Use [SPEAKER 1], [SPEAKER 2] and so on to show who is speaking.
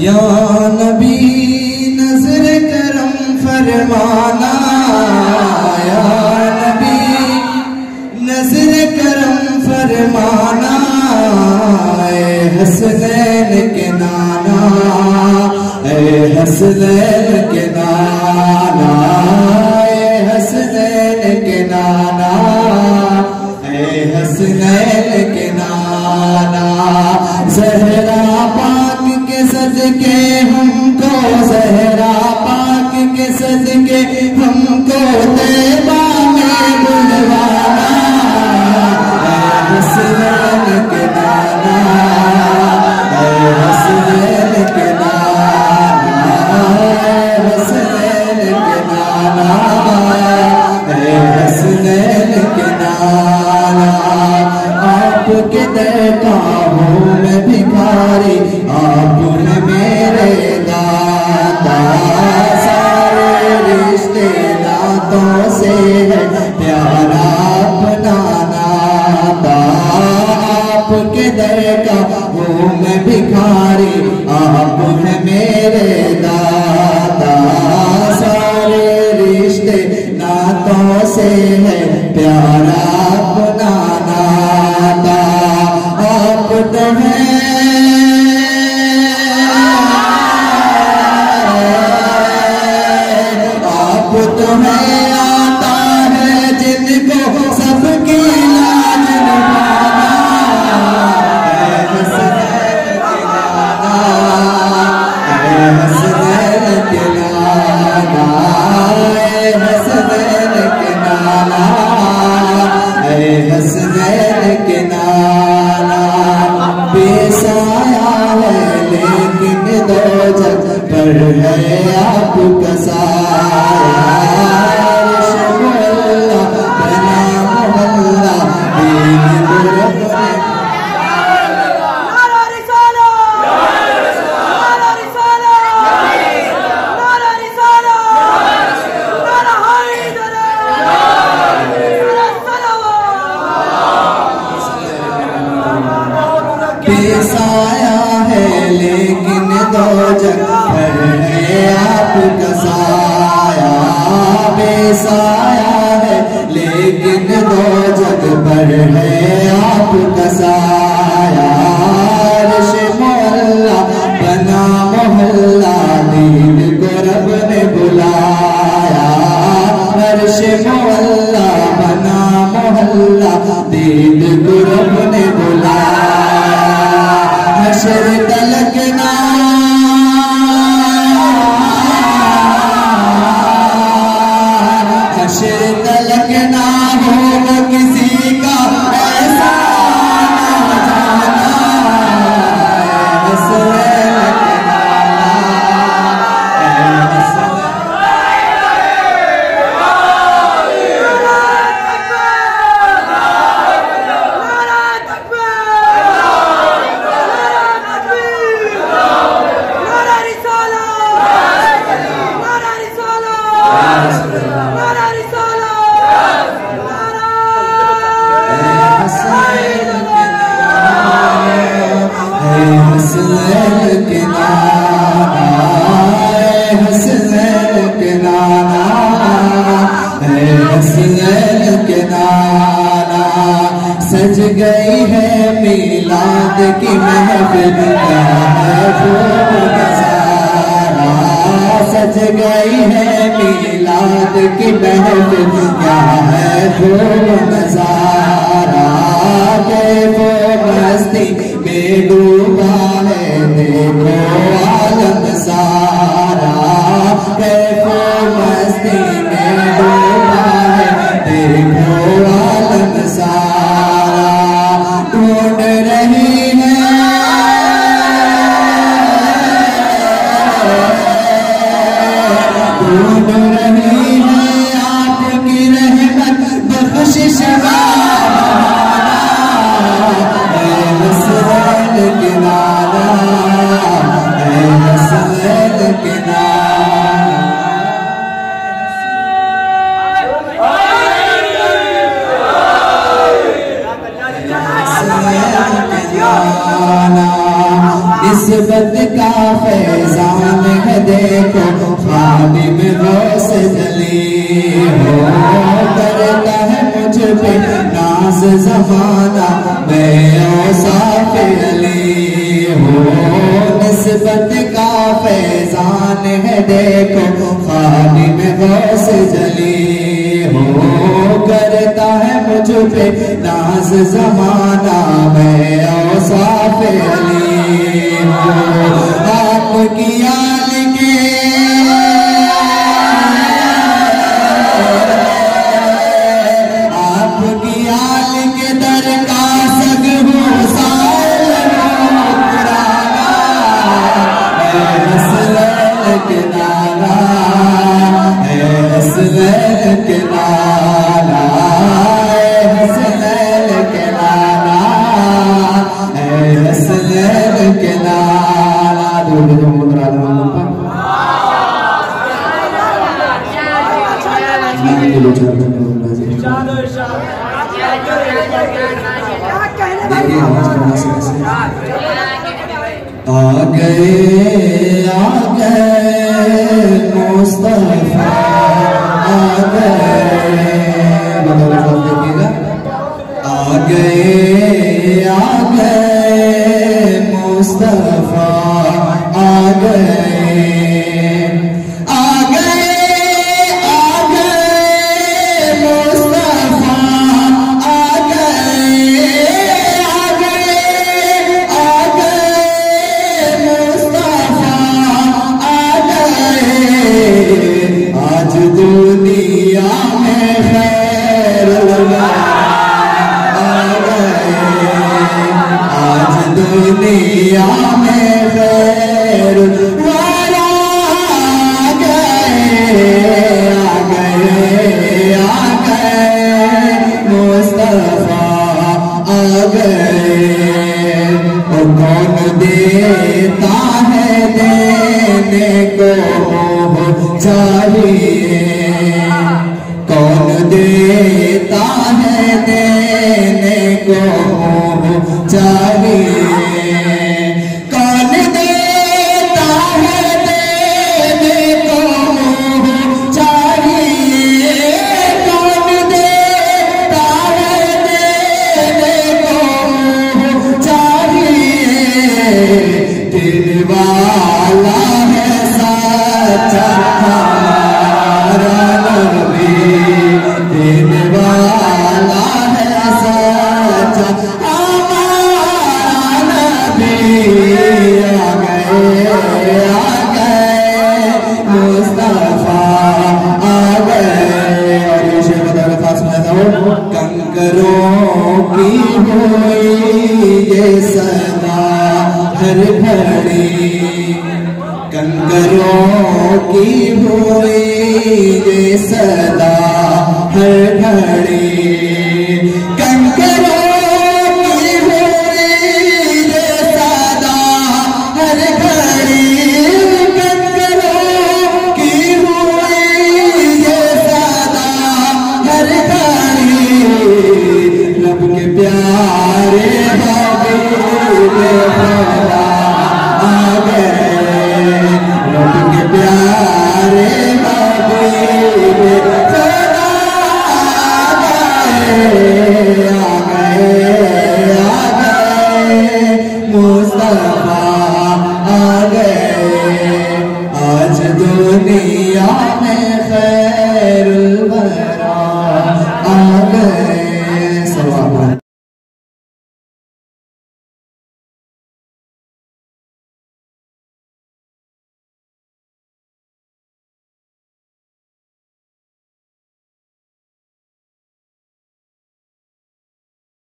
[SPEAKER 1] یا نبی نظر کرم فرمانا، یا نبی نظر کرم فرمانا، اے حسنین کے نانا، اے حسنین کے نانا، اے حسنین کے نانا، اے حسنین کے نانا، زہرا پاک کے صدقے ہم کو زہرا پاک کے صدقے، ہم کو دیبا میں بلوانا اے حسنین کے نانا اے حسنین کے نانا اے حسنین کے نانا اے حسنین کے نانا، آپ کے دیکھا ہوں میں بھکاری آپ نے آپ کا ہوں میں بھکاری آپ ہیں میرے دادا۔ سارے رشتے ناتوں سے ہے پیارا کا پر ہے آپ کا اے اے حسنین کے نانا سج گئی ہے میلاد کی محفل کیا ہے خوب نظارہ سج گئی ہے میلاد کی محفل کیا ہے خوب نظارہ کیف و مستی میں ڈوبا ہے دیکھو عالم سارا کیف و مستی میں ڈوبا کا فیضان ہے دیکھو خادم غوث جلی ہو۔ کرتا ہے مجھ پہ ناز زمانہ، میں اوصاف علی ہو۔ نسبت کا فیضان ہے دیکھو خادم غوث جلی ہو۔ کرتا ہے مجھ پہ ناز زمانہ، میں اوصاف علی ہو آپ کی آل کے آ گئے آ گئے مصطفیٰ آ گئے بدل دیکھیے گا آ گئے آ گئے مصطفیٰ آ گئے Yeah. ہر گھڑی کنکروں کی ہوئی یہ صدا ہر گھڑی Amém.